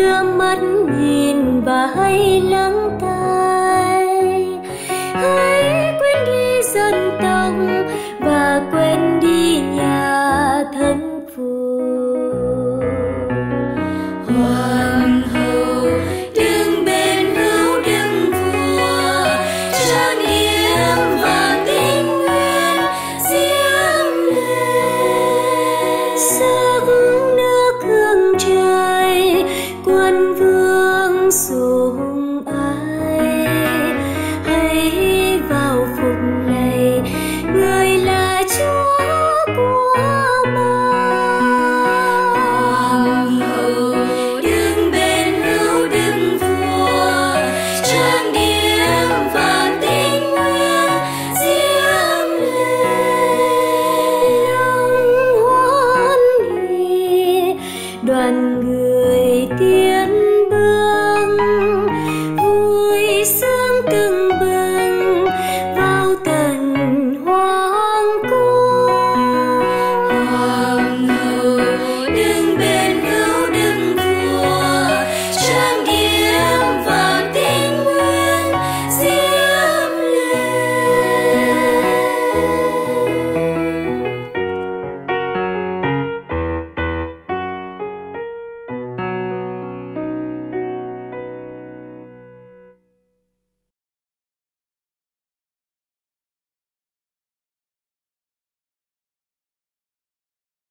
đưa mắt nhìn và hãy lắng tai. Hãy quên đi dân tộc và quên đi nhà thân phụ. người tiên